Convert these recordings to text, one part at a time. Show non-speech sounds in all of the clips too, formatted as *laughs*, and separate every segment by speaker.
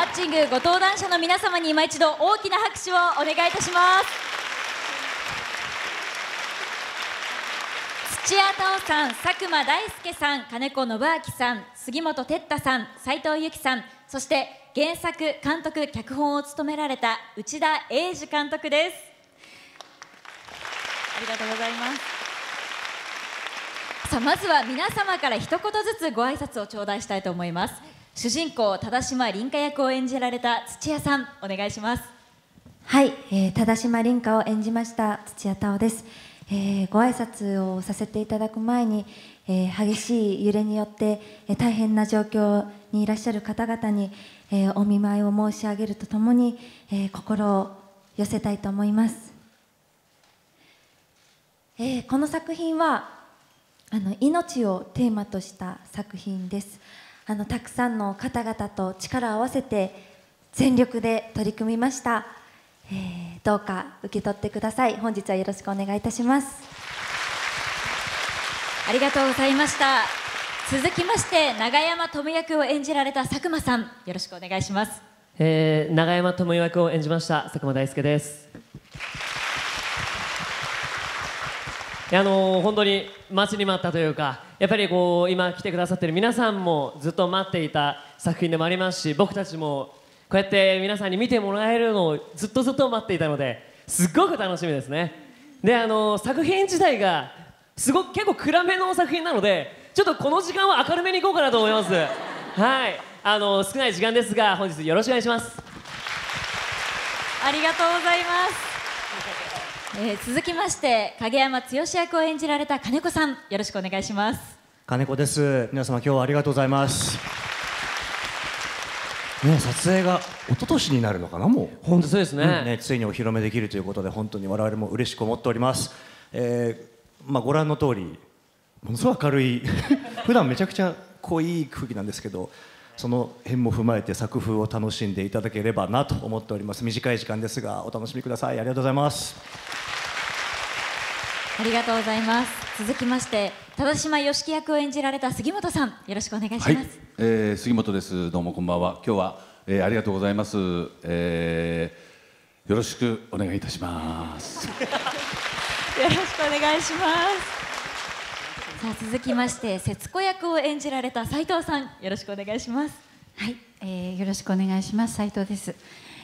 Speaker 1: マッチングご登壇者の皆様に今一度大きな拍手をお願いいたします土屋太鳳さん、佐久間大輔さん、金子信明さん、杉本哲太さん、斉藤由貴さん、そして原作、監督、脚本を務められた内田英二監督です。ありがとうございます。さあまずは皆様から一言ずつご挨拶を頂戴したいと思います主人公忠島凛香役を演じられた土屋さんお願いします。
Speaker 2: はい、えー、忠島凛香を演じました土屋太鳳です、えー、ご挨拶をさせていただく前に、えー、激しい揺れによって、えー、大変な状況にいらっしゃる方々に、えー、お見舞いを申し上げるとともに、えー、心を寄せたいと思います、えー、この作品はあの命をテーマとした作品です。あのたくさんの方々と力を合わせて全力で取り組みました、えー、どうか受け取ってください。本日はよろしくお願いいたします。
Speaker 1: ありがとうございました。続きまして永山智役を演じられた佐久間さん。よろしくお願いします、
Speaker 3: えー、永山智役を演じました佐久間大輔です。あの本当に待ちに待ったというかやっぱりこう今来てくださってる皆さんもずっと待っていた作品でもありますし僕たちもこうやって皆さんに見てもらえるのをずっとずっと待っていたのですっごく楽しみですね。であの作品自体がすごく結構暗めの作品なのでちょっとこの時間は明るめにいこうかなと思います。はい。あの少ない時間ですが本日よろしくお願いします。
Speaker 1: ありがとうございます。えー、続きまして影山剛役を演じられた金子さんよろしくお願いします。
Speaker 4: 金子です。皆様今日はありがとうございます。ね撮影が一昨年になるのかなもう。
Speaker 3: 本当そうですね。うん、ね
Speaker 4: ついにお披露目できるということで本当に我々も嬉しく思っております、えー、まあご覧の通りものすごい明るい *laughs* 普段めちゃくちゃ濃い空気なんですけどその辺も踏まえて作風を楽しんでいただければなと思っております。短い時間ですがお楽しみください。ありがとうございます。
Speaker 1: ありがとうございます。続きまして忠島義樹役を演じられた杉本さんよろしくお願いします、はい、
Speaker 5: えー、杉本です。どうもこんばんは。今日は、えー、ありがとうございます、えー、よろしくお願いいたします。*laughs* よ
Speaker 1: ろしくお願いしますさあ続きまして節子役を演じられた斉藤さんよろしくお願いします。
Speaker 6: はい、えー、よろしくお願いします。斉藤です。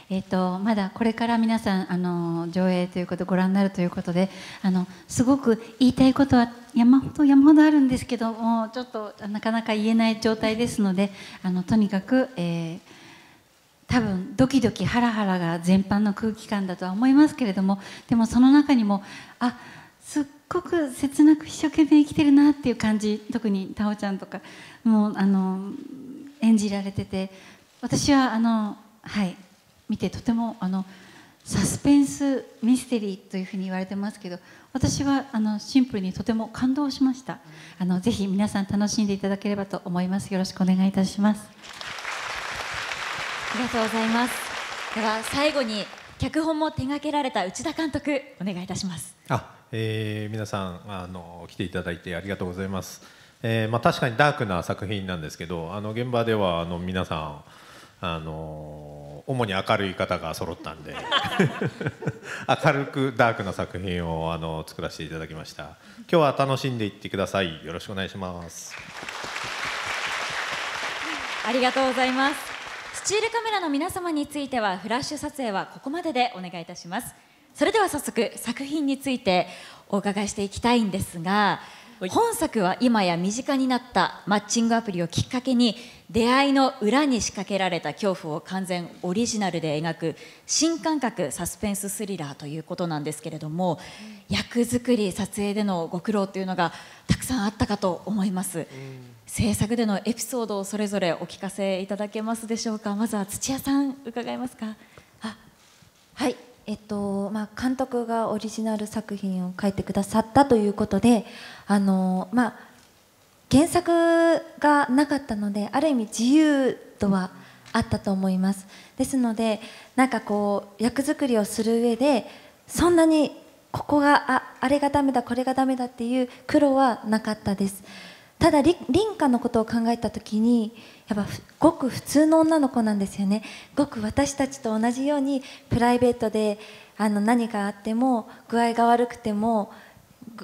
Speaker 6: えーと、まだこれから皆さんあの上映ということご覧になるということであのすごく言いたいことは山ほど山ほどあるんですけどもちょっとなかなか言えない状態ですのであのとにかく、えー、多分ドキドキハラハラが全般の空気感だとは思いますけれどもでもその中にもあすっごく切なく一生懸命生きてるなっていう感じ。特にタオちゃんとかもうあの演じられてて私はあのはい見てとてもあのサスペンスミステリーというふうに言われてますけど私はあのシンプルにとても感動しました。あのぜひ皆さん楽しんでいただければと思います。よろしくお願いいたします。
Speaker 1: ありがとうございます。では最後に脚本も手掛けられた内田監督お願いいたします。
Speaker 7: あ、えー、皆さんあの来ていただいてありがとうございます、えー、まあ確かにダークな作品なんですけどあの現場ではあの皆さんあの主に明るい方が揃ったんで *laughs* 明るくダークな作品をあの作らせていただきました。今日は楽しんでいってください。よろしくお願いします。
Speaker 1: ありがとうございます。スチールカメラの皆様についてはフラッシュ撮影はここまででお願いいたします。それでは早速作品についてお伺いしていきたいんですが本作は今や身近になったマッチングアプリをきっかけに出会いの裏に仕掛けられた恐怖を完全オリジナルで描く新感覚サスペンススリラーということなんですけれども、役作り撮影でのご苦労というのがたくさんあったかと思います、制作でのエピソードをそれぞれお聞かせいただけますでしょうか。まずは土屋さん伺えますか？
Speaker 2: あはいえっとまあ、監督がオリジナル作品を書いてくださったということであの、まあ、原作がなかったのである意味自由度はあったと思います。ですのでなんかこう役作りをする上でそんなにここがああれがダメだこれがダメだっていう苦労はなかったです。ただり凛花のことを考えた時にやっぱごく普通の女の子なんですよね。ごく私たちと同じようにプライベートであの何があっても具合が悪くても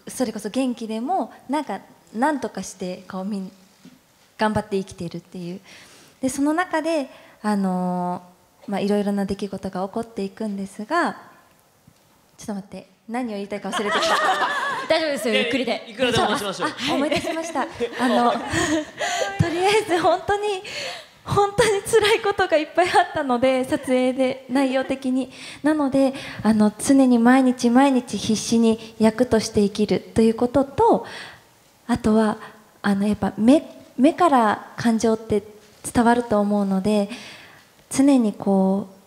Speaker 2: それこそ元気でもなんか何とかしてこうみん頑張って生きているっていう。でその中であのまあいろいろな出来事が起こっていくんですがちょっと待って何を言いたいか忘れてきた。
Speaker 1: 大丈夫ですよゆっくりで。
Speaker 3: いくらでもましょう
Speaker 2: あ思い出しました。*laughs* あのとりあえず本当に本当に辛いことがいっぱいあったので撮影で内容的に。なのであの常に毎日毎日必死に役として生きるということとあとはあのやっぱ目目から感情って伝わると思うので常にこう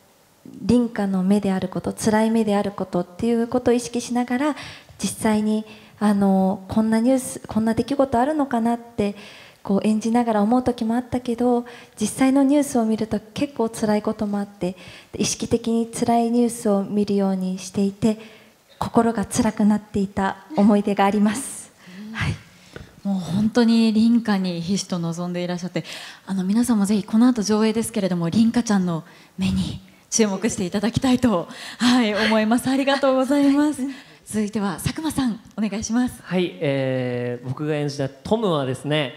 Speaker 2: 凛花の目であること辛い目であることっていうことを意識しながら実際にあのこんなニュースこんな出来事あるのかなってこう演じながら思う時もあったけど実際のニュースを見ると結構辛いこともあって意識的に辛いニュースを見るようにしていて心が辛くなっていた思い出があります。はい。
Speaker 1: もう本当に凛花に必死と望んでいらっしゃってあの皆さんもぜひこの後上映ですけれども凛花ちゃんの目に注目していただきたいと、はい、思います。ありがとうございます。続いては佐久間さんお願いします。
Speaker 3: はい、えー僕が演じたトムはですね、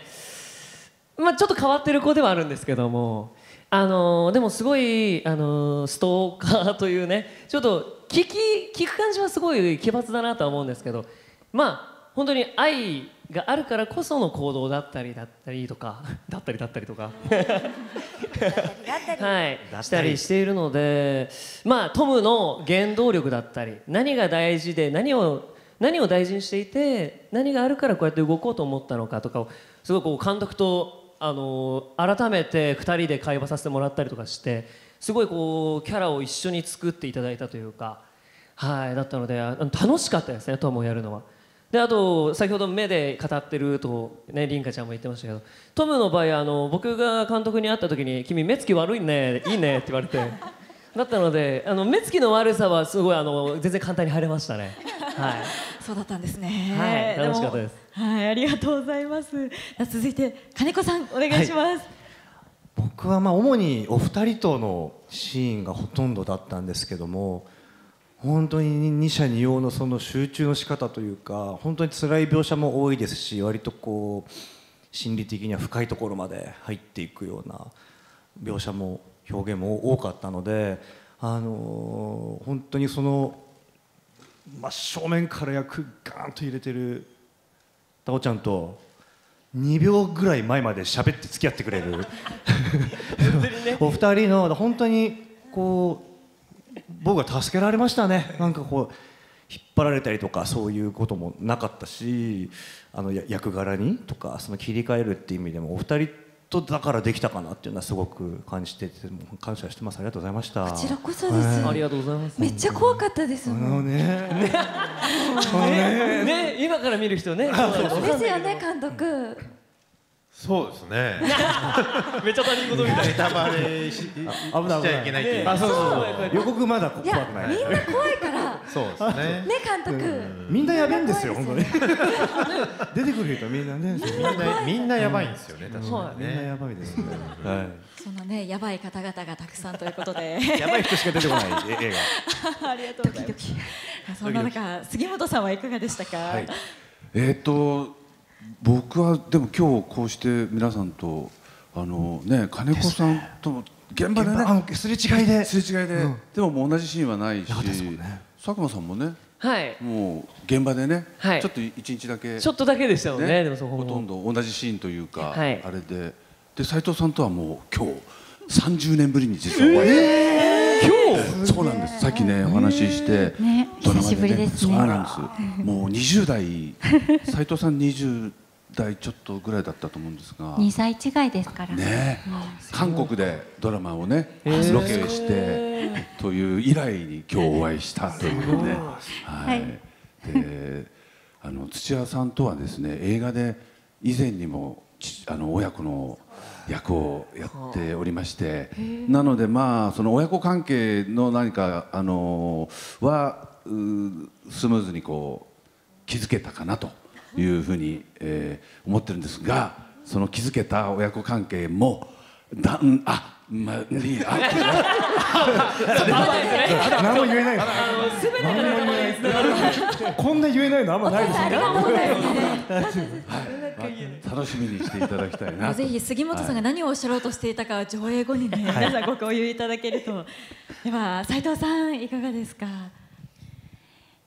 Speaker 3: まあ、ちょっと変わってる子ではあるんですけども、あのーでもすごい、あのーストーカーというねちょっと聞き聞く感じはすごい奇抜だなとは思うんですけどまあ本当に愛があるからこその行動だったりだったりとか *laughs* だったりだったりとか。はい、したりしているので、まあ、トムの原動力だったり何が大事で何を何を大事にしていて何があるからこうやって動こうと思ったのかとかをすごいこう監督とあの改めて2人で会話させてもらったりとかしてすごいこうキャラを一緒に作っていただいたというか、はい、だったのであの楽しかったですねトムをやるのは。であと先ほど目で語ってるとね凛花ちゃんも言ってましたけどトムの場合あの僕が監督に会った時に「君目つき悪いねいいね」って言われてだったのであの目つきの悪さはすごいあの全然簡単に入れましたね。はい。
Speaker 1: そうだったんですね。
Speaker 3: はい楽しかったです。
Speaker 1: もはいありがとうございます。続いて金子さんお願いします、
Speaker 4: 僕はまあ主にお二人とのシーンがほとんどだったんですけども本当に二者二様のその集中の仕方というか本当に辛い描写も多いですし割とこう心理的には深いところまで入っていくような描写も表現も多かったので、あのー本当にその真正面から役ガーンと入れてるタオちゃんと2秒ぐらい前まで喋って付き合ってくれる。*laughs* お二人の本当にこう僕は助けられましたね。なんかこう引っ張られたりとかそういうこともなかったしあのや役柄にとかその切り替えるっていう意味でもお二人とだからできたかなっていうのはすごく感じてて感謝してます。ありがとうございました。
Speaker 2: こちらこそです、
Speaker 3: ありがとうございます。
Speaker 2: めっちゃ怖かったです
Speaker 4: あ
Speaker 2: もん。
Speaker 4: の *laughs* ね。
Speaker 3: ね。今から見る人ね。そう
Speaker 2: ですよね監督
Speaker 7: そうですね。*laughs*
Speaker 3: めっちゃ他人事みたい。
Speaker 7: ネタバレしし
Speaker 4: 危ない
Speaker 7: ちゃいけないっていう。
Speaker 4: あそうそうそう。予告まだ怖く
Speaker 2: いや
Speaker 4: ない。
Speaker 2: みんな怖いから。
Speaker 7: そうですね。
Speaker 2: ね監督、
Speaker 4: みんなやべえんですよ本当に。出てくる人みんなね
Speaker 7: みんなみんなやばいんですよね確かにね。
Speaker 4: みんなやばいですね。は
Speaker 1: そのねやばい方々がたくさんということで。
Speaker 4: いやばい人しか出てこないえ *laughs* 映画。
Speaker 1: ありがとうございます。そんな中杉本さんはいかがでしたか、
Speaker 5: はい。えーっと僕はでも今日こうして皆さんとあのね金子さんとも現場でね
Speaker 4: あのすれ違いで。す
Speaker 5: れ違いで、
Speaker 4: うん。
Speaker 5: でももう同じシーンはないし佐久間さんもね
Speaker 3: はい。
Speaker 5: もう現場でね、
Speaker 3: はい。
Speaker 5: ちょっと一日だけ
Speaker 3: ちょっとだけでしたもんねでもそこも。
Speaker 5: ほとんど同じシーンというか、
Speaker 3: はい。
Speaker 5: あれで。で斉藤さんとはもう今日30年ぶりに実はお会いして、今日。そうなんです。さっきねお話しして、
Speaker 6: ね。
Speaker 5: ドラマ
Speaker 6: 久しぶりですね。
Speaker 5: そうなんです。もう20代。*laughs* 斉藤さん20代ちょっとぐらいだったと思うんですが。
Speaker 6: 2歳違いですから。
Speaker 5: ね。韓国でドラマをねロケしてという以来に今日お会いしたというね。はい。であの土屋さんとはですね映画で以前にもちあの親子の役をやっておりましてなのでまあその親子関係の何かあのはうスムーズにこう気づけたかなというふうに、えー思ってるんですがその築けた親子関係もだんあまあいいあ
Speaker 4: 何も言えない何も言えない。こんな言えないのあんまないですね
Speaker 5: 楽しみにしていただきたいなと。
Speaker 1: ぜひ杉本さんが何をおっしゃろうとしていたかは上映後にね、皆さんご共有いただけると。では斉藤さんいかがですか？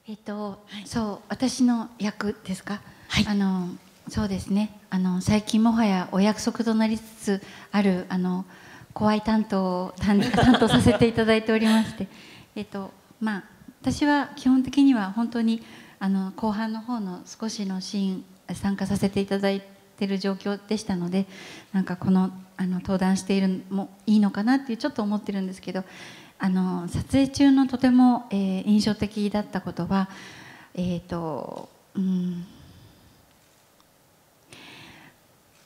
Speaker 6: えっと、そう私の役ですか、あのそうですね。あの最近もはやお約束となりつつあるあの怖い担当を担 *laughs* 担当させていただいておりまして。えっとまあ私は基本的には本当にあの後半の方の少しのシーン参加させていただいている状況でしたのでなんかこのあの登壇しているのもいいのかなっていうちょっと思ってるんですけどあの撮影中のとても、えー印象的だったことはえっ、とうん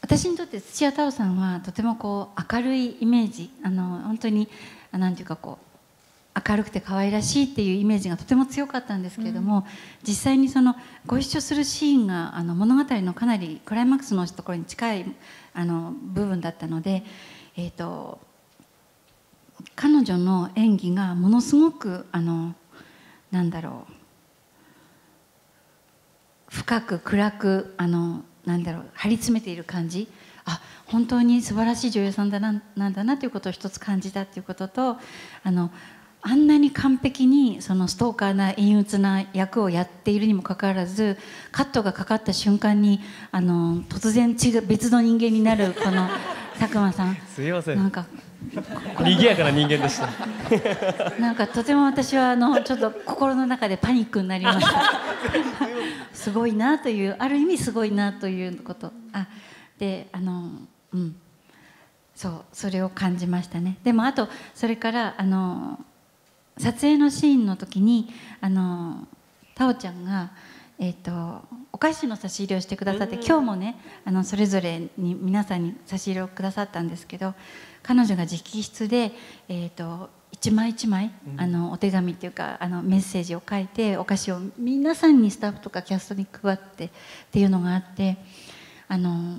Speaker 6: 私にとって土屋太鳳さんはとてもこう明るいイメージあの本当にあなんていうかこう明るくて可愛らしいっていうイメージがとても強かったんですけれども、実際にそのご一緒するシーンがあの物語のかなりクライマックスのところに近いあの部分だったので、えー、と彼女の演技がものすごくあのなんだろう深く暗くあのなんだろう張り詰めている感じ。あ本当に素晴らしい女優さんだななんだなということを一つ感じたということとあのあんなに完璧にそのストーカーな陰鬱な役をやっているにもかかわらずカットがかかった瞬間にあの突然違う別の人間になるこの *laughs* 佐久間さん。
Speaker 3: すいませ
Speaker 6: なんか
Speaker 3: 賑やかな人間でした。*laughs*
Speaker 6: なんかとても私はあのちょっと心の中でパニックになりました。*laughs* すごいなというある意味すごいなということ。あであのうん。そうそれを感じましたね。でもあとそれからあの撮影のシーンの時にあのタオちゃんがえー、とお菓子の差し入れをしてくださって今日もねあのそれぞれに皆さんに差し入れをくださったんですけど彼女が直筆で、えー、と一枚一枚、あのお手紙っていうかあのメッセージを書いてお菓子を皆さんにスタッフとかキャストに配ってっていうのがあってあの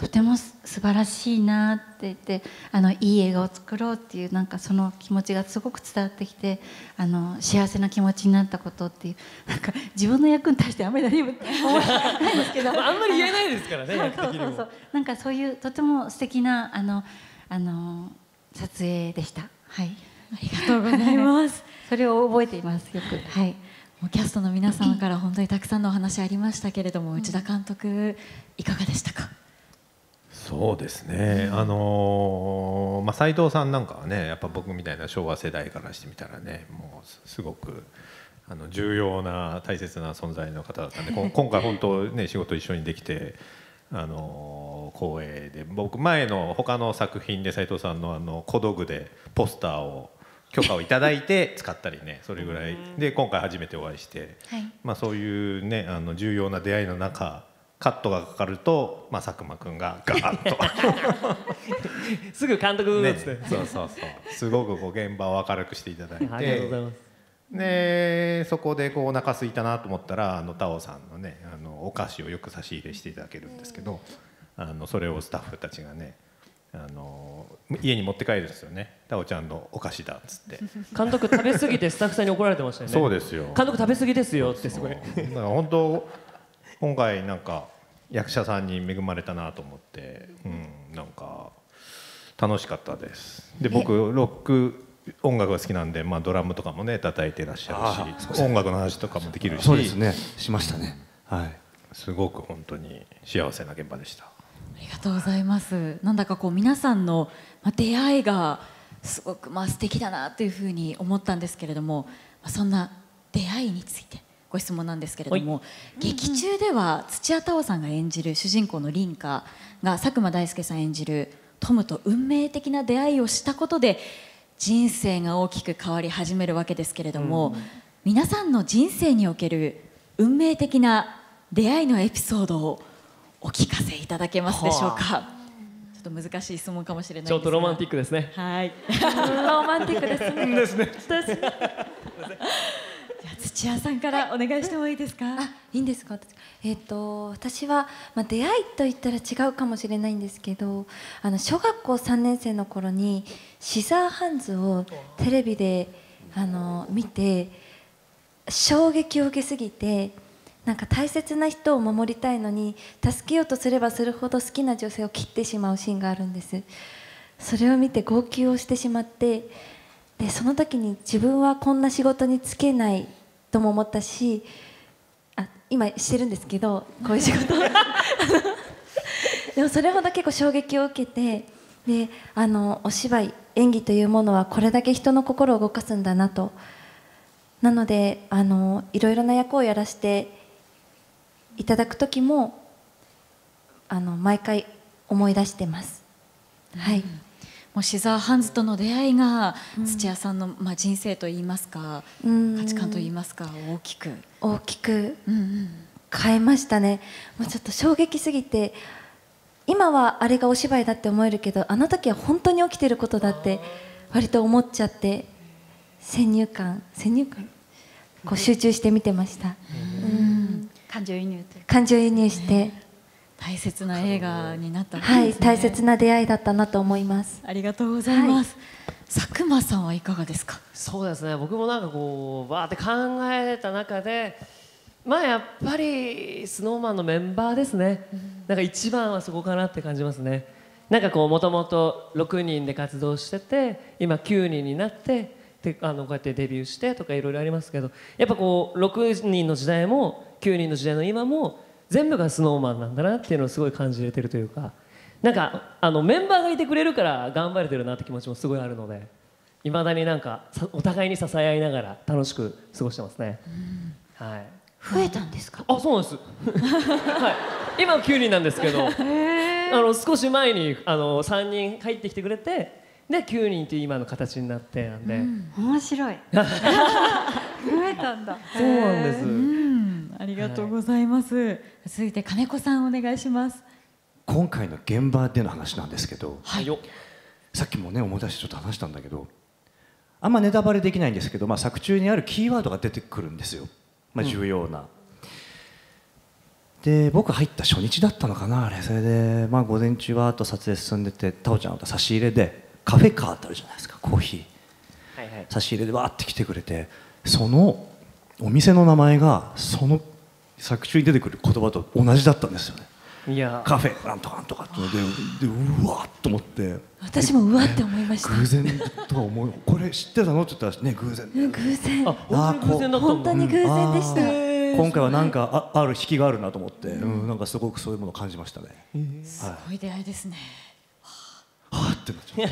Speaker 6: とてもす素晴らしいなって言ってあのいい映画を作ろうっていうなんかその気持ちがすごく伝わってきてあの幸せな気持ちになったことっていうなんか自分の役に対してあんまり何も *laughs* 思わないんですけど。
Speaker 3: あんまり言えないですからね
Speaker 6: そうそうそうなんかそういうとても素敵なあのあの撮影でした。はい。
Speaker 1: ありがとうございます。*laughs*
Speaker 6: それを覚えていますよく。はい。
Speaker 1: もうキャストの皆様から本当にたくさんのお話ありましたけれども、内田監督いかがでしたか？
Speaker 7: そうですね、あのーまあ、斉藤さんなんかはねやっぱ僕みたいな昭和世代からしてみたらねもうすすごくあの重要な大切な存在の方だったんで *laughs* 今回本当ね仕事一緒にできて。あのー光栄で僕前の他の作品で斉藤さんのあの小道具でポスターを許可をいただいて *laughs* 使ったりねそれぐらい。で今回初めてお会いして、
Speaker 6: はい。
Speaker 7: まあ、そういうねあの重要な出会いの中カットがかかると、まあ、佐久間君がガーッと。*laughs*
Speaker 3: すぐ監督
Speaker 7: ね。そうそうそう。すごくこう現場を明るくしていただいて。
Speaker 3: ありがとうございます。
Speaker 7: でそこでこうお腹空いたなと思ったらあのタオさんのねあのお菓子をよく差し入れしていただけるんですけどあのそれをスタッフたちがねあの家に持って帰るんですよね。タオちゃんのお菓子だっつって。
Speaker 3: 監督食べ過ぎてスタッフさんに怒られてましたよね。
Speaker 7: そうですよ。
Speaker 3: 監督食べ過ぎですよってすごい。
Speaker 7: だから本当今回なんか役者さんに恵まれたなと思って、うん、なんか楽しかったです。で僕ロック音楽が好きなんで、まあ、ドラムとかもね叩いてらっしゃるし音楽の話とかもできるし
Speaker 4: そうですね。しましたね。はい。
Speaker 7: すごく本当に幸せな現場でした。
Speaker 1: ありがとうございます。なんだかこう皆さんのまあ出会いがすごくまあ素敵だなというふうに思ったんですけれども、まあそんな出会いについてご質問なんですけれども、劇中では土屋太鳳さんが演じる主人公の凛花が佐久間大介さん演じるトムと運命的な出会いをしたことで人生が大きく変わり始めるわけですけれども、皆さんの人生における運命的な出会いのエピソードをお聞かせいただけますでしょうか？ちょっと難しい質問かもしれないですが。
Speaker 3: ちょっとロマンティックですね
Speaker 1: はい。*laughs* ロマンティックですね。*laughs*
Speaker 3: ですね *laughs*
Speaker 1: 土屋さんからお願いしてもいいですか？
Speaker 2: あいいんですか？私えっ、と私は、まあ、出会いと言ったら違うかもしれないんですけどあの小学校3年生の頃にシザーハンズをテレビであの見て衝撃を受けすぎてなんか大切な人を守りたいのに助けようとすればするほど好きな女性を切ってしまうシーンがあるんです。それを見て号泣をしてしまってでその時に自分はこんな仕事に就けないとも思ったしあ今してるんですけどこういう仕事。*laughs* でもそれほど結構衝撃を受けてであのお芝居演技というものはこれだけ人の心を動かすんだなと。なのであのいろいろな役をやらせていただく時もあの毎回思い出してます。はい、
Speaker 1: もうシザーハンズとの出会いが土屋さんのまあ人生といいますか、
Speaker 2: うん。
Speaker 1: 価値観といいますか大きく。
Speaker 2: 大きく変えましたね。もうちょっと衝撃すぎて今はあれがお芝居だって思えるけどあの時は本当に起きてることだって割と思っちゃって先入観先入観？こう集中して見てました、うん、
Speaker 6: 感情移入
Speaker 2: 感情移入して
Speaker 1: 大切な映画になったわけ
Speaker 2: はい。大切な出会いだったなと思います
Speaker 1: ありがとうございます。佐久間さんはいかがですか？
Speaker 3: そうですね僕もなんかこうわーって考えた中でまあやっぱり SnowMan のメンバーですね、なんか一番はそこかなって感じますねなんかこうもともと6人で活動してて今9人になってであのこうやってデビューしてとかいろいろありますけどやっぱこう6人の時代も9人の時代の今も全部が SnowMan なんだなっていうのをすごい感じれてるというかなんかあのメンバーがいてくれるから頑張れてるなって気持ちもすごいあるのでいまだになんかさお互いに支え合いながら楽しく過ごしてますね、はい。
Speaker 6: 増えたんですか？
Speaker 3: あそうなんです。*laughs* はい。今は9人なんですけどあの少し前にあの3人入ってきてくれてで9人っていう今の形になってなんで、
Speaker 6: 面白い。*laughs* 増えたんだ。
Speaker 3: そうなんです、
Speaker 1: うん、ありがとうございます。続いて金子さんお願いします。
Speaker 4: 今回の現場での話なんですけど
Speaker 3: はい。よ
Speaker 4: さっきもね思い出してちょっと話したんだけどあんまネタバレできないんですけど、まあ、作中にあるキーワードが出てくるんですよ、まあ、重要な、で僕入った初日だったのかなあれ。それで、まあ、午前中はあと撮影進んでてタオちゃんと差し入れでカフェカーってあるじゃないですかコーヒー。
Speaker 3: はいはい。
Speaker 4: 差し入れでわーって来てくれてそのお店の名前がその作中に出てくる言葉と同じだったんですよね。
Speaker 3: いや。
Speaker 4: カフェなんとかなんとかっていうのででうわーっと思って。
Speaker 2: 私もうわって思いました。
Speaker 4: 偶然とは思う。これ知ってたのって言ったらね偶然
Speaker 2: うん偶然。
Speaker 3: あ本当に偶然だった
Speaker 2: 本当に偶然でした、
Speaker 4: 今回はなんかあある引きがあるなと思って、うん、なんかすごくそういうものを感じましたね、
Speaker 1: すごい出会いですね。
Speaker 4: はあってなっちゃっ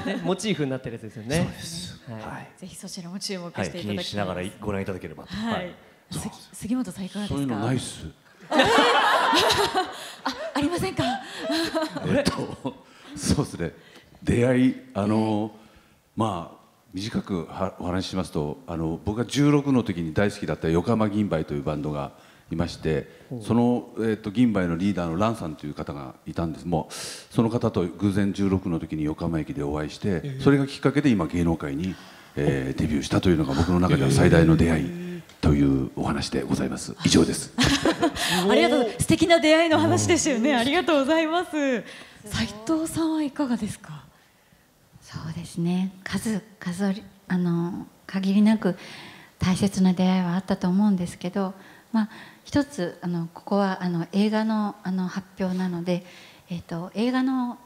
Speaker 4: た
Speaker 3: ねモチーフになってるやつですよね
Speaker 4: そうです
Speaker 3: はい
Speaker 4: はい、
Speaker 1: ぜひそちらも注目していただきたい
Speaker 4: にしながらご覧いただければと
Speaker 1: はい。す杉本さんいかがですか？
Speaker 5: そういうのないっす
Speaker 1: ありませんか？
Speaker 5: えっと、そうですね。出会い、あの、まあ、短くはお話ししますと、あの、僕が16の時に大好きだった横浜銀杯というバンドが。いまして、その、えっと、銀杯のリーダーのランさんという方がいたんです。もう、その方と偶然16の時に横浜駅でお会いして、それがきっかけで今芸能界に。えーデビューしたというのが僕の中では最大の出会いというお話でございます。以上です。*laughs*
Speaker 1: ありがとう。*laughs* 素敵な出会いの話でしたよね。ありがとうございます。斉藤さんはいかがですか？
Speaker 6: そうですね数数あの限りなく大切な出会いはあったと思うんですけど、まあ、一つあのここはあの映画のあの発表なので、えー、と映画の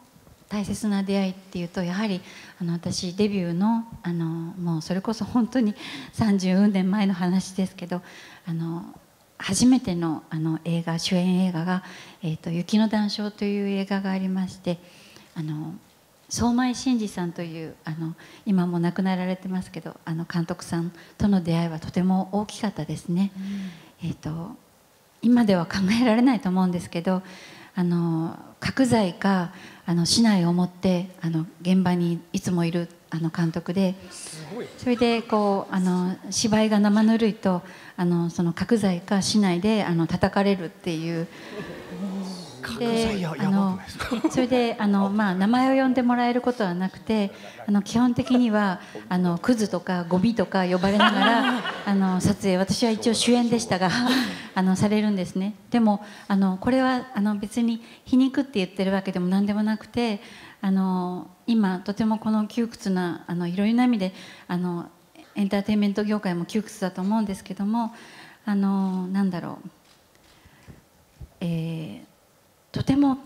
Speaker 6: 大切な出会いっていうとやはりあの私デビューのあのもうそれこそ本当に *laughs* 30年前の話ですけどあの初めてのあの映画主演映画が「えー、と雪の談笑」という映画がありましてあの相米真司さんというあの今も亡くなられてますけどあの監督さんとの出会いはとても大きかったですね。えー、と今では考えられないと思うんですけどあの角材かあの市内を持ってあの現場にいつもいるあの監督でそれでこうあの芝居が生ぬるいとあのその角材か市内であの叩かれるっていうで
Speaker 4: や
Speaker 6: あのそれであの、まあ、名前を呼んでもらえることはなくてあの基本的にはあのクズとかゴミとか呼ばれながら *laughs* あの撮影。私は一応主演でしたが *laughs* あのされるんですね。でもあのこれはあの別に皮肉って言ってるわけでも何でもなくてあの今とてもこの窮屈なあのいろいろな意味であのエンターテインメント業界も窮屈だと思うんですけどもあのなんだろう、えーとても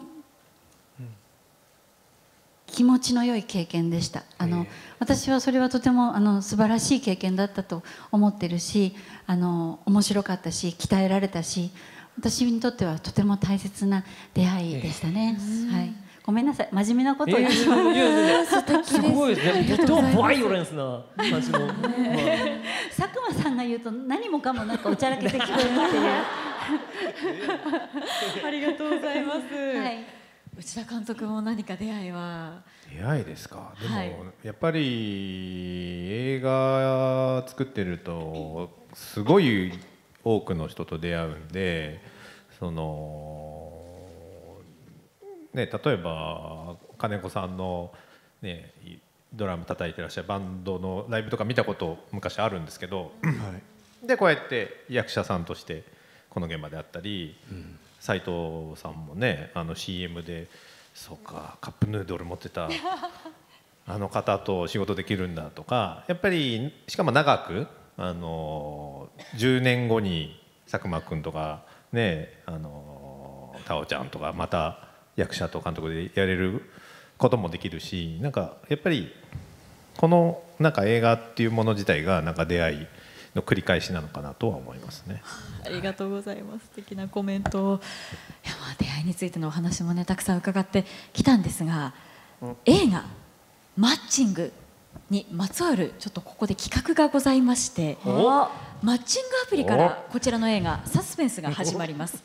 Speaker 6: 気持ちの良い経験でした。あの、私はそれはとてもあの素晴らしい経験だったと思ってるしあの面白かったし鍛えられたし私にとってはとても大切な出会いでしたね、はい、ごめんなさい。真面目なことを言ってしまう、
Speaker 3: すごいです。ねとってもバイオレンスな感じの、*laughs* まあ。
Speaker 6: 佐久間さんが言うと何もかもなんかおちゃらけて聞こえるっていう。*laughs*
Speaker 1: ありがとうございます、
Speaker 6: はい。
Speaker 1: 内田監督も何か出会いは？
Speaker 7: 出会いですか？でも、
Speaker 1: はい。
Speaker 7: やっぱり映画作ってるとすごい多くの人と出会うんでそのね例えば金子さんのねいドラム叩いてらっしゃるバンドのライブとか見たこと昔あるんですけどでこうやって役者さんとしてこの現場であったり斉藤さんもねあの CM でそうかカップヌードル持ってた *laughs* あの方と仕事できるんだとかやっぱりしかも長くあの10年後に佐久間君とかねあのタオちゃんとかまた役者と監督でやれることもできるしなんかやっぱりこのなんか映画っていうもの自体がなんか出会いの繰り返しなのかなとは思いますね。
Speaker 1: ありがとうございます。素敵なコメントを。いやまあ出会いについてのお話もねたくさん伺ってきたんですが、映画「マッチング」にまつわるちょっとここで企画がございましてマッチングアプリからこちらの映画「サスペンス」が始まります。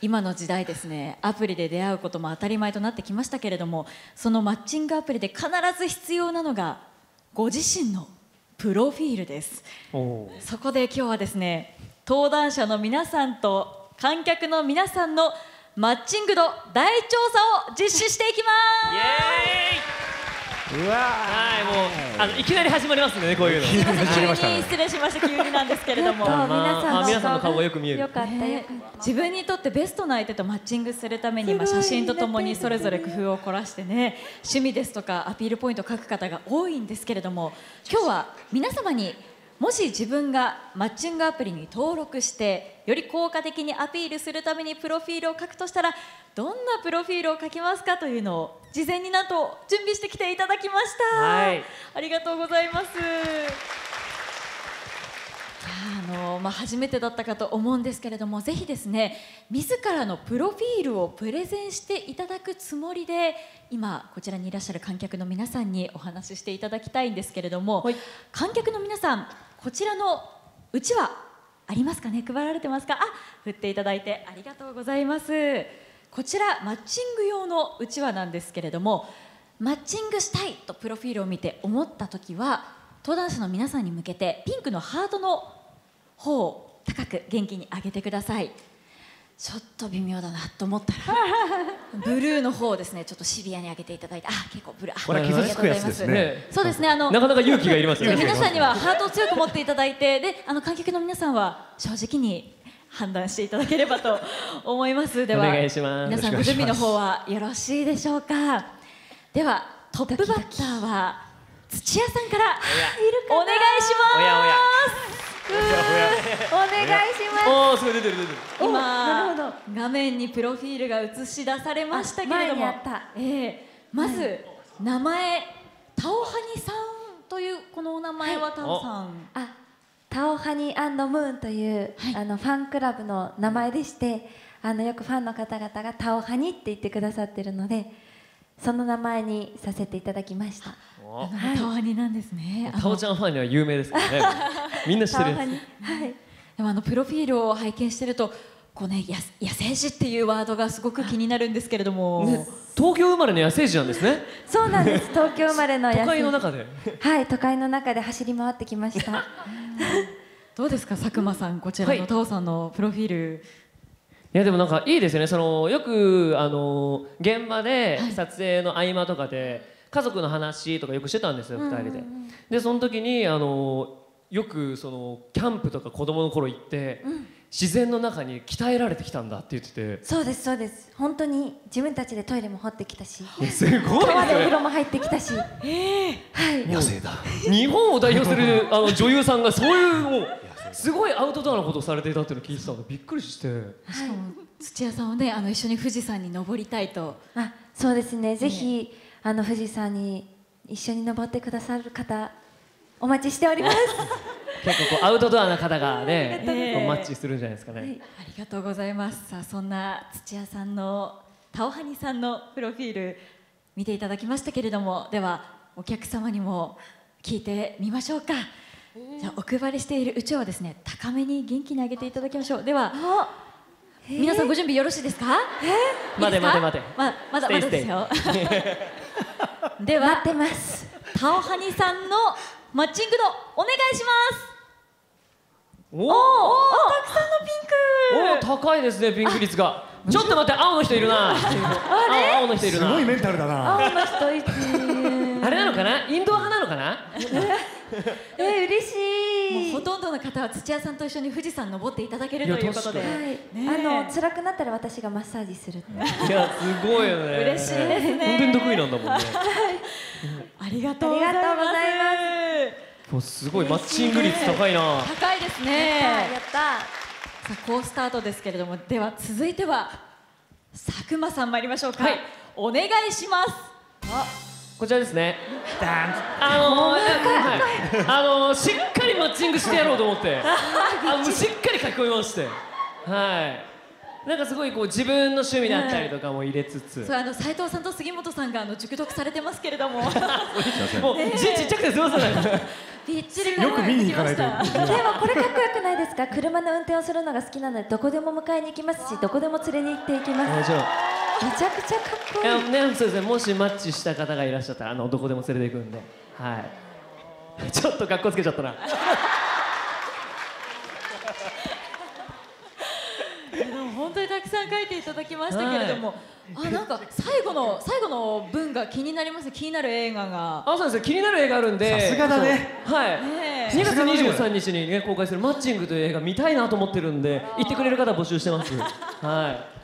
Speaker 1: 今の時代ですねアプリで出会うことも当たり前となってきましたけれどもそのマッチングアプリで必ず必要なのがご自身のプロフィールです。そこで今日はですね登壇者の皆さんと観客の皆さんのマッチング度大調査を実施していきます。
Speaker 3: イエーイ。うわはいもうあのいきなり始まりますねこういうの。
Speaker 1: 急に失礼しました急になんですけれども。
Speaker 3: まあ
Speaker 2: 皆さん
Speaker 3: 皆さんの顔がよく見える。
Speaker 2: よかった
Speaker 1: 自分にとってベストな相手とマッチングするためにまあ写真とともにそれぞれ工夫を凝らしてね趣味ですとかアピールポイントを書く方が多いんですけれども今日は皆様にもし自分がマッチングアプリに登録してより効果的にアピールするためにプロフィールを書くとしたらどんなプロフィールを書きますかというのを事前になんと準備してきていただきました、
Speaker 3: はい。
Speaker 1: ありがとうございます。いやあのまあ、初めてだったかと思うんですけれどもぜひですね自らのプロフィールをプレゼンしていただくつもりで今こちらにいらっしゃる観客の皆さんにお話ししていただきたいんですけれども、観客の皆さんこちらのうちわありますかね？配られてますか？あ振っていただいてありがとうございますこちらマッチング用のうちわなんですけれどもマッチングしたいとプロフィールを見て思った時は登壇者の皆さんに向けてピンクのハートの方を高く元気に上げてください。ちょっと微妙だなと思ったら *laughs* ブルーの方をですねちょっとシビアに上げていただいてあ結構ブルーあ
Speaker 4: これは傷つくやつですね。
Speaker 1: そうですねあの
Speaker 3: なかなか勇気がいりますよね。
Speaker 1: 皆さんにはハートを強く持っていただいてであの観客の皆さんは正直に判断していただければと思います。では
Speaker 3: お願いします。
Speaker 1: 皆さんご準備の方はよろしいでしょうか？ではトップバッターは土屋さんからお願いします
Speaker 3: おやおや。
Speaker 2: お願いします。
Speaker 3: おおすごい出てる出てる。
Speaker 1: 今
Speaker 2: おなる
Speaker 1: 画面にプロフィールが映し出されましたけれども。ええ。まず名前タオハニさんというこのお名前はタオさん、
Speaker 2: あタオハニームーンという、
Speaker 1: はい。
Speaker 2: あのファンクラブの名前でしてあのよくファンの方々がタオハニって言ってくださってるのでその名前にさせていただきました。
Speaker 3: お。
Speaker 1: あのタオハニなんですね。
Speaker 3: タオちゃんファンには有名ですからね。*laughs* みんな知ってる
Speaker 2: はい。
Speaker 1: でもあのプロフィールを拝見してるとこうねや野生児っていうワードがすごく気になるんですけれども、
Speaker 3: つ東京生まれの野生児なんですね。
Speaker 2: そうなんです。東京生まれの
Speaker 3: 都
Speaker 2: 野生
Speaker 3: 会の中で。
Speaker 2: はい都会の中で走り回ってきました
Speaker 1: どうですか佐久間さんこちら
Speaker 3: はい。
Speaker 1: のタオさんのプロフィール、
Speaker 3: いやでもなんかいいですよね。そのよくあの現場で撮影の合間とかで家族の話とかよくしてたんですよ、二人で。でその時にあのよくそのキャンプとか子供の頃行って、自然の中に鍛えられてきたんだって言ってて。
Speaker 2: そうですそうです。本当に自分たちでトイレも掘ってきたし *laughs*
Speaker 3: すごいです
Speaker 2: 川でお風
Speaker 3: ね
Speaker 2: 呂も入ってきたし。はい。
Speaker 4: 野生だ。
Speaker 3: 日本を代表する *laughs* あの女優さんがそういうもうすごいアウトドアなことをされていたっていうのを聞いてたの。でびっくりして。
Speaker 1: しかも土屋さんはねあの一緒に富士山に登りたいと。
Speaker 2: あそうですね。ぜひあの富士山に一緒に登ってくださる方お待ちしております。*laughs*
Speaker 3: 結構こうアウトドアな方がね、
Speaker 1: ね
Speaker 3: こうマッチするんじゃないですかね、
Speaker 2: はい。
Speaker 1: ありがとうございます。さあそんな土屋さんのタオハニさんのプロフィール見ていただきましたけれどもではお客様にも聞いてみましょうか。じゃあお配りしているうちわをですね高めに元気に上げていただきましょう。では皆さんご準備よろしいですか？
Speaker 3: 待て待て待て。
Speaker 1: ままだまだですよ。*laughs* では
Speaker 2: 待ってます。
Speaker 1: タオハニさんのマッチングのお願いします。
Speaker 3: お
Speaker 1: おおたくさんのピンク。
Speaker 3: お高いですねピンク率が。ちょっと待って青の人いるな。青青の人いるな。
Speaker 4: すごいメンタルだな。
Speaker 2: 青の人いち
Speaker 3: あれなのかな？インドア派なのかな？*laughs*
Speaker 2: え嬉しい。
Speaker 1: もうほとんどの方は土屋さんと一緒に富士山登っていただける
Speaker 3: いや
Speaker 1: ということで、
Speaker 3: 確
Speaker 2: はい、あの辛くなったら私がマッサージする
Speaker 3: いやすごいよね。
Speaker 1: 嬉しいですね。
Speaker 3: 本当に得意なんだもんね。*laughs*
Speaker 1: ありがとうございます。
Speaker 2: ありがとうござ
Speaker 3: もうす。ごいマッチング率高いな。
Speaker 1: 高いです
Speaker 2: や
Speaker 1: ね
Speaker 2: った。
Speaker 1: さあ好スタートですけれども。では続いては佐久間さん参りましょうか、
Speaker 3: はい。
Speaker 1: お願いします
Speaker 3: こちらですね。あのーはい。あのーしっかりマッチングしてやろうと思って。あもうしっかり書き込みまして。はい。なんかすごいこう自分の趣味だったりとかも入れつつ。
Speaker 1: そうあの斉藤さんと杉本さんがあの熟読されてますけれども。
Speaker 3: もう字ちっちゃくてすみません。
Speaker 1: びっちり
Speaker 4: よく見に行かないと。
Speaker 1: 考えてきました。
Speaker 2: でもこれかっこよくないですか？車の運転をするのが好きなのでどこでも迎えに行きますしどこでも連れに行っていきますめちゃくちゃかっこ
Speaker 3: いや
Speaker 2: いい
Speaker 3: ねそうですね。もしマッチした方がいらっしゃったらあのどこでも連れて行くんで。はい。*laughs* ちょっと格好つけちゃったな。*laughs*
Speaker 1: でも本当にたくさん書いていただきましたけれども、あなんか最後の最後の文が気になります？気になる映画が。
Speaker 3: あそうです。よ気になる映画あるんで。
Speaker 4: さすがだね。
Speaker 3: はい、
Speaker 1: ねえ。
Speaker 3: 2月23日に、ね、公開する「マッチング」という映画見たいなと思ってるんで行ってくれる方募集してます。は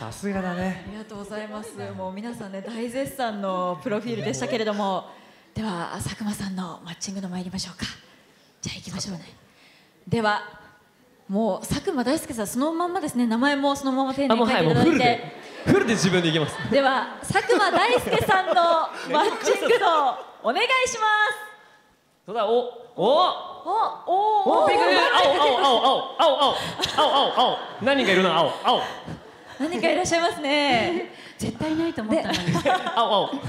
Speaker 4: さすがだね
Speaker 1: ありがとうございます。もう皆さんね大絶賛のプロフィールでしたけれども、では佐久間さんのマッチングの参りましょうか。じゃあ行きましょうね。ではもう佐久間大輔さんそのまんまですね名前もそのまま丁寧に書いていただいて
Speaker 3: で。フルで自分でいきます
Speaker 1: では佐久間大輔さんの *laughs* マッチングのお願いします。
Speaker 3: そうだおお
Speaker 1: おお
Speaker 3: おピンク青青青青青青青青青何人かいるな青青
Speaker 1: 何かいらっしゃいますね。*laughs*
Speaker 6: 絶対ないと思ったのに。
Speaker 3: 青 *laughs*
Speaker 2: 結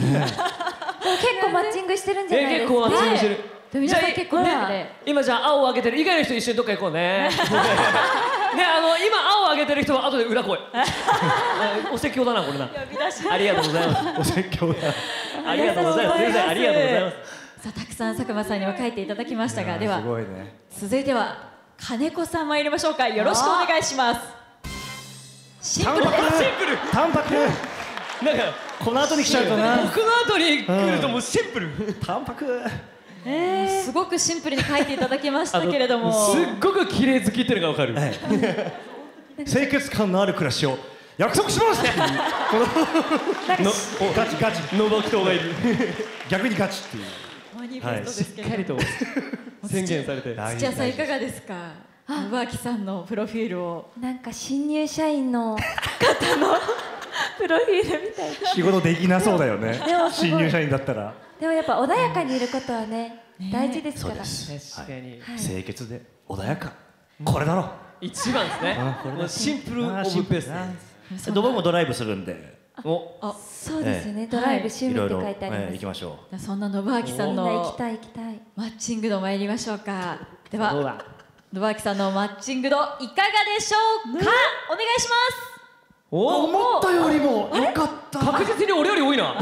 Speaker 2: 構マッチングしてるんじゃないですか。
Speaker 3: え結構マッチングしてる。
Speaker 1: で皆さん結構ね
Speaker 3: ね。今じゃあ青をあげてる以外の人一緒にどっか行こうね。*laughs* ねあの今青をあげてる人は後で裏来いお説教だなこれな。ありがとうございます。
Speaker 4: お説教だ
Speaker 3: ありがとうございます。先生ありがとうございます。
Speaker 1: さあたくさん佐久間さんには書いていただきましたがでは
Speaker 4: すごいね。
Speaker 1: 続いては金子さん参りましょうか。よろしくお願いしますシンプル。
Speaker 4: 淡白
Speaker 3: なんか
Speaker 4: この後に来ちゃうとな。
Speaker 3: 僕の後に来るともうシンプル。
Speaker 4: 淡白
Speaker 1: すごくシンプルに書いていただきましたけれども。
Speaker 3: すっごく綺麗好きっていうのがわかる。
Speaker 4: はい。清潔感のある暮らしを約束します *laughs* この。おガチガチ。
Speaker 3: 野場人がいる。
Speaker 4: 逆にガチ。っていう
Speaker 1: マニフェストですけ
Speaker 3: しっかりと。宣言されて。
Speaker 1: 土屋さんいかがですか？信明さんのプロフィールを。
Speaker 2: なんか新入社員の方の *laughs* プロフィールみたいな。
Speaker 4: 仕事できなそうだよね。新入社員だったら。
Speaker 2: でもやっぱ穏やかにいることはね大事ですから。
Speaker 4: す。
Speaker 3: 確かに。
Speaker 4: 清潔で穏やか。これだろ。
Speaker 3: 一番ですね。もうシンプルオ
Speaker 4: あ
Speaker 3: ブベスト
Speaker 4: ど僕もドライブするんで。
Speaker 3: お。
Speaker 2: そうですよね、ドライブ趣味って
Speaker 4: いろいろ
Speaker 2: 書いてあります、
Speaker 4: えー行きましょ
Speaker 1: そんな信明さんの
Speaker 2: きたい行きたい。
Speaker 1: マッチング度参りましょうか。で
Speaker 3: どう
Speaker 1: は
Speaker 3: だ
Speaker 1: 信明さんのマッチング度いかがでしょうか？お願いします。
Speaker 3: お？
Speaker 4: 思ったよりもよかった。
Speaker 3: 確実に俺より多いな。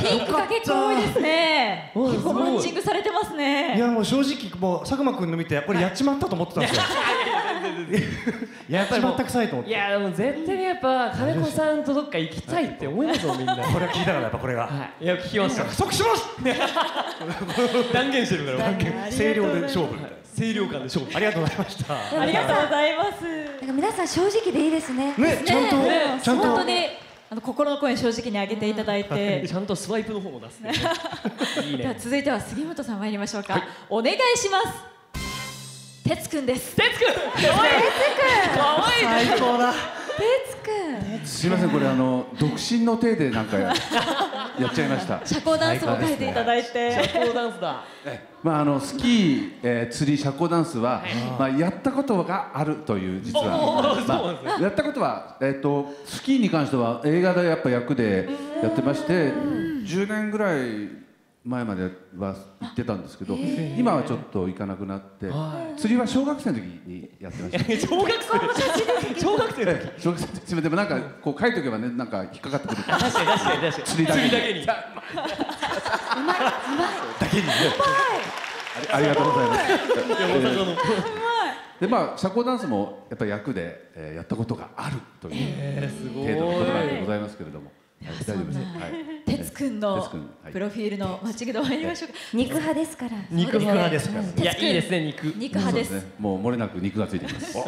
Speaker 1: ピンクが結構多いですね。
Speaker 3: うん
Speaker 1: 結構
Speaker 3: すごい。
Speaker 1: マッチングされてます
Speaker 4: い
Speaker 1: ね
Speaker 4: やもう正直もう佐久間君の見てこれやっちまったと思ってたんですよ。*laughs* いややっぱり全く臭いと思って
Speaker 3: いやでも絶対にやっぱ金子さんとどっか行きたいって思いますもんみんな。は
Speaker 4: これは聞いたからやっぱこれが
Speaker 3: い。いや聞きました。
Speaker 4: 不足します。*laughs*
Speaker 3: 断言してるから
Speaker 4: 声量で勝負みたいな
Speaker 3: 清涼感で勝負。
Speaker 4: ありがとうございました。
Speaker 1: ありがとうございます。
Speaker 2: なんか皆さん正直でいいですね。
Speaker 4: ねちゃんと
Speaker 1: ね。
Speaker 4: ちゃんと。
Speaker 1: 本当にあの心の声正直に上げていただいて。
Speaker 3: ちゃんとスワイプの方も出すね。*laughs* いい
Speaker 1: では
Speaker 3: ね
Speaker 1: 続いては杉本さん参りましょうか、お願いします。哲くんです。
Speaker 3: 哲くん！かわいい
Speaker 4: 最高だ
Speaker 1: 哲く。ん
Speaker 5: すいませんこれあの独身の体でなんかややっちゃいました。*laughs*
Speaker 1: 社交ダンスも書いていただいて、
Speaker 3: 社交ダンスだ。
Speaker 5: まああのスキー、えー釣り社交ダンスは、まあやったことがあるという実は、
Speaker 3: そうなんですね。
Speaker 5: まあ、やったことはえっ、とスキーに関しては映画でやっぱ役でやってまして、10年ぐらい前までは行ってたんですけど、今はちょっと行かなくなって、釣りは小学生の時にやってました。*laughs*
Speaker 3: 小学生小学生の時。
Speaker 5: ええ小学生すみませんでもなんかこう書いとけばねなんか引っかかってくる。から
Speaker 3: 確かに確かに確かに。
Speaker 5: 釣りだけに。
Speaker 3: だけに。*laughs*
Speaker 5: ありありがとうございます。
Speaker 3: 山坂の
Speaker 5: でまあ社交ダンスもやっぱり役で、えーやったことがあるという程度のことなんでございますけれども、はい、大丈夫です。はい。
Speaker 1: 哲くんのプロフィールのマッチングで参りましょうか、
Speaker 2: 肉派ですから。
Speaker 3: 肉
Speaker 4: 派ですから。
Speaker 3: いやいいですね肉。
Speaker 1: 肉派です。
Speaker 5: もう漏れなく肉がついてきます。も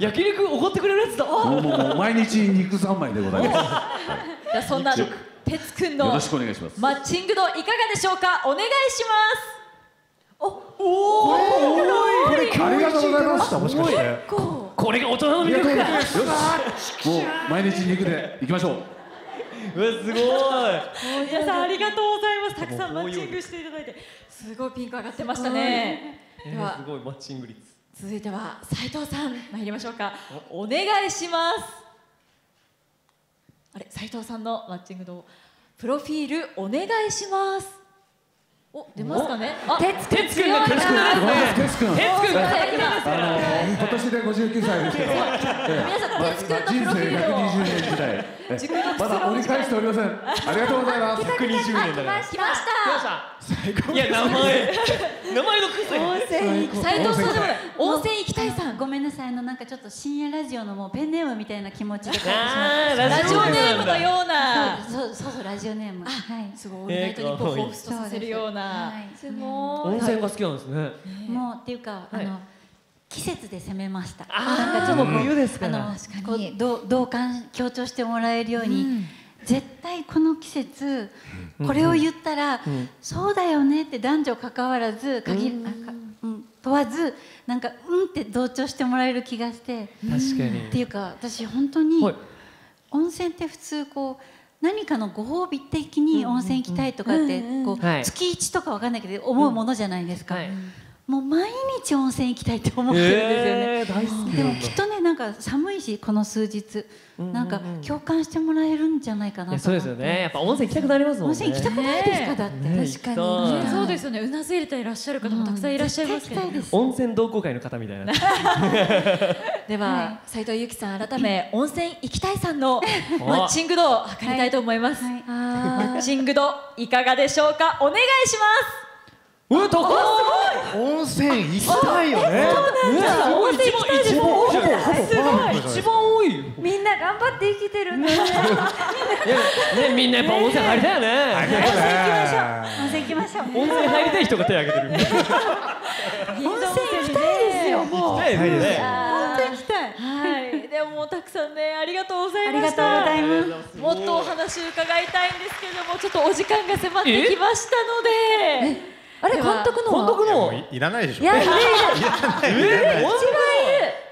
Speaker 3: 焼肉おごってくれるやつだ。
Speaker 5: うもうもう毎日肉三昧でございま
Speaker 1: じゃあそんな哲くん
Speaker 5: す。よ
Speaker 1: の
Speaker 5: ろしくお願いします。
Speaker 1: マッチング度いかがでしょうか？お願いします。
Speaker 5: ありがとうございます。
Speaker 4: もしかして。
Speaker 1: こ
Speaker 3: これが大人の魅力だ。
Speaker 5: よし、もう毎日肉で行きましょう。
Speaker 3: うわすごい。う
Speaker 1: 皆さんありがとうございます。たくさんマッチングしていただいて。すごいピンク上がってましたね。
Speaker 3: え
Speaker 1: では
Speaker 3: ーすごいマッチング率。
Speaker 1: 続いては斉藤さん参りましょうか。お願いします。あれ斉藤さんのマッチングのプロフィールお願いしますお出ますかね？あ
Speaker 2: 哲くん
Speaker 3: 哲くんが哲くん。
Speaker 5: テス君。
Speaker 3: 哲くんが
Speaker 5: あの今年で59歳ですけど、*laughs*
Speaker 1: 皆さんくんのプ
Speaker 5: 人生
Speaker 1: ロフィールを。
Speaker 5: 120年時代、えまだ折り返しておりません。ありがとうございます。
Speaker 3: 120年だから
Speaker 1: 来ました。
Speaker 3: いや名前名前の癖
Speaker 2: 温泉行き
Speaker 1: 斉藤さんでもない。温泉行きたいさん。
Speaker 6: ごめんなさい。あのなんかちょっと深夜ラジオのもうペンネームみたいな気持ちで書いてしま
Speaker 3: あー
Speaker 1: ラジオネームのよう
Speaker 6: っ
Speaker 1: な。
Speaker 6: たそうそうそうラジオネーム。はい。
Speaker 1: すごいオールナイトニッポンを彷彿とさせるような。
Speaker 6: はい
Speaker 1: すご
Speaker 3: 温
Speaker 1: い
Speaker 3: 泉が好きなんですね。
Speaker 6: もうっていうか、
Speaker 3: はい。
Speaker 6: あの季節で攻めました。
Speaker 3: あー。
Speaker 6: なんかちょっと
Speaker 3: 冬ですか
Speaker 6: あ
Speaker 3: ら
Speaker 6: のこう同同感強調してもらえるように、絶対この季節、これを言ったら、そうだよねって男女関わらず限り、あかうん。問わずなんかうんって同調してもらえる気がして、
Speaker 3: 確かに。
Speaker 6: っていうか私本当に、
Speaker 3: はい。
Speaker 6: 温泉って普通こう何かのご褒美的に温泉行きたいとかってこう
Speaker 3: はい。
Speaker 6: 月一とかわかんないけど思うものじゃないですか。
Speaker 3: はい
Speaker 6: もう毎日温泉行きたいって思ってるんですよね。
Speaker 3: えー大好き。
Speaker 6: でもきっとねなんか寒いしこの数日、なんか共感してもらえるんじゃないかなと思って。
Speaker 3: いやそうですよね。やっぱ温泉行きたくなりますもんね。
Speaker 6: 温泉行きたくないですか、
Speaker 1: ね
Speaker 6: だって。
Speaker 3: ね
Speaker 2: 確かに。
Speaker 3: 行きたい
Speaker 1: そうですよね。うなずいていらっしゃる方もたくさんいらっしゃいますけど。
Speaker 3: 温泉同好会の方みたいな。*laughs*
Speaker 1: では、
Speaker 6: は
Speaker 1: 斉藤由貴さん改め *laughs* 温泉行きたいさんの *laughs* マッチング度を測りたいと思います、
Speaker 6: はい。
Speaker 1: マッチング度いかがでしょうか？お願いします
Speaker 3: うわ高い。
Speaker 4: 温泉行きたいよね。
Speaker 1: 温泉行きたいです。
Speaker 3: 一番
Speaker 1: お
Speaker 3: 一番
Speaker 1: すごい。
Speaker 3: 一番多い。よ
Speaker 2: みんな頑張って生きてるね。*laughs*
Speaker 3: いやねみんなやっぱ温泉入りたいよね。
Speaker 6: 温泉行きましょう。
Speaker 3: 温泉入りたい人が手挙げてる。
Speaker 1: 温泉行きたいですよもう。
Speaker 3: 行きたいですね。
Speaker 1: 本当に行きたい。はい。でももうたくさんねありがとうございました。
Speaker 6: ありがとうございます。
Speaker 1: もっとお話伺いたいんですけれどもちょっとお時間が迫ってきましたので
Speaker 2: あれ監督のは？
Speaker 3: 監督の？
Speaker 7: いいらないでしょ
Speaker 2: いやいやいや
Speaker 3: え温泉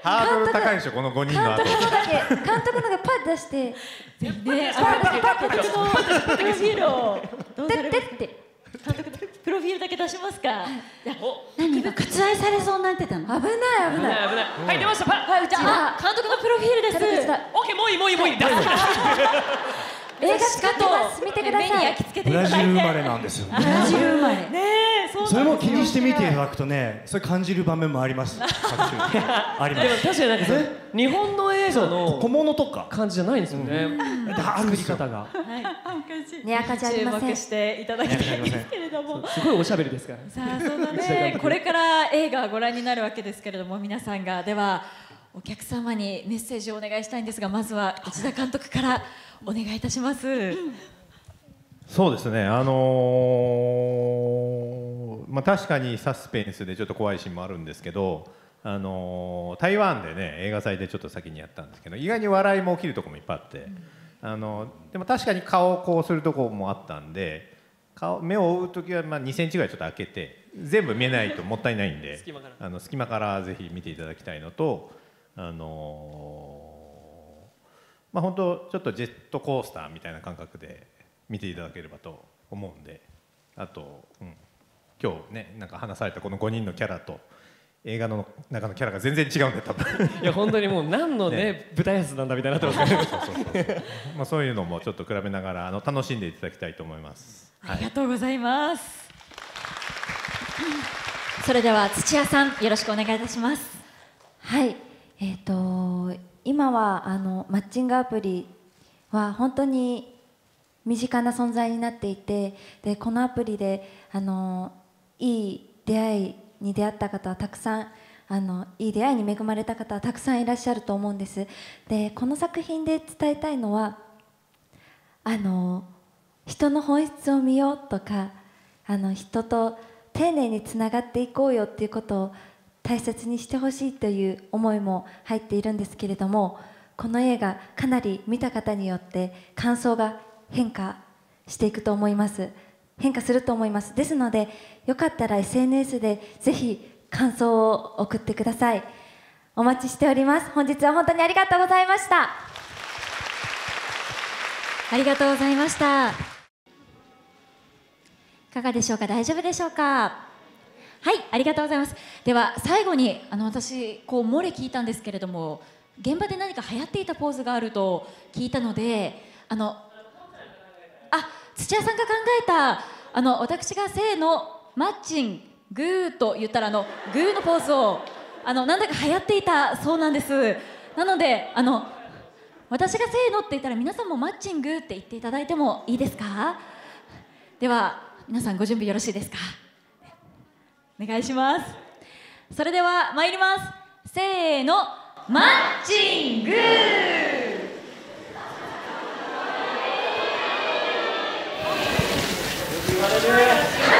Speaker 7: ハードル高いでしょこの5人の後
Speaker 2: 監督のだけ監督のがパッ出して
Speaker 1: ねあ監督のプロフィールをどうされます
Speaker 2: てってって
Speaker 1: 監督のプロフィールだけ出しますか
Speaker 6: 何今割愛されそうになってたの。
Speaker 2: 危ない危
Speaker 3: 危
Speaker 2: な。
Speaker 3: ないい危ないはい出ましたパッ
Speaker 1: はいじゃあ監督のプロフィールです
Speaker 3: オッケーもういいもういいもういい出す
Speaker 2: 映画作ってます。見てくだ
Speaker 1: 目に
Speaker 2: さい。
Speaker 1: 焼き付けて
Speaker 4: ブラジル生まれなんですよね。
Speaker 6: ブラジル生まれ。
Speaker 1: ねえそ
Speaker 4: それも気にして見ていただくとねそれ感じる場面もあります。*laughs* ありま
Speaker 3: でも
Speaker 4: す
Speaker 3: 確かになんか日本の映画の
Speaker 4: 小物とか。
Speaker 3: 感じじゃないんですよね。作り方が。
Speaker 2: ね赤字ありません
Speaker 1: 注目していただきたいんですけれども。
Speaker 3: すごいおしゃべりですから *laughs*
Speaker 1: さあそうだねこれから映画をご覧になるわけですけれども皆さんが。ではお客様にメッセージをお願いしたいんですがまずは内田監督からお願いいたします。
Speaker 7: そうですね、あのーまあ、確かにサスペンスでちょっと怖いシーンもあるんですけど、あのー台湾でね映画祭でちょっと先にやったんですけど意外に笑いも起きるところもいっぱいあって、あのでも確かに顔をこうするところもあったんで顔目を覆う時はまあ2センチぐらいちょっと開けて全部見えないともったいないんで
Speaker 3: 隙間から
Speaker 7: あの隙間からぜひ見ていただきたいのと、あのーまあ、本当ちょっとジェットコースターみたいな感覚で見ていただければと思うんであと、うん、今日ねなんか話されたこの5人のキャラと映画の中のキャラが全然違うんで多分。
Speaker 3: いや本当にもう何のね舞台挨拶なんだみたいになってますね。
Speaker 7: そうそうそうまあそういうのもちょっと比べながらあの楽しんでいただきたいと思います。
Speaker 1: ありがとうございます。それでは土屋さんよろしくお願いいたします。
Speaker 2: はい、えー、と今はあのマッチングアプリは本当に身近な存在になっていてでこのアプリであのいい出会いに出会った方はたくさんあのいい出会いに恵まれた方はたくさんいらっしゃると思うんです。でこの作品で伝えたいのはあの人の本質を見ようとかあの人と丁寧につながっていこうよっていうことを大切にしてほしいという思いも入っているんですけれどもこの映画かなり見た方によって感想が変化していくと思います変化すると思いますですのでよかったら SNS でぜひ感想を送ってくださいお待ちしております本日は本当にありがとうございました
Speaker 1: ありがとうございました。いかがでしょうか？大丈夫でしょうか？はい、ありがとうございます。では最後にあの私こう漏れ聞いたんですけれども、現場で何か流行っていたポーズがあると聞いたので、あのあ土屋さんが考えたあの私がせーのマッチングーと言ったらあのグーのポーズをあのなんだか流行っていたそうなんです。なのであの私がせーのって言ったら皆さんもマッチングって言っていただいてもいいですか？では皆さんご準備よろしいですか？お願いします。それでは参ります。せーのマッチング。
Speaker 3: あれね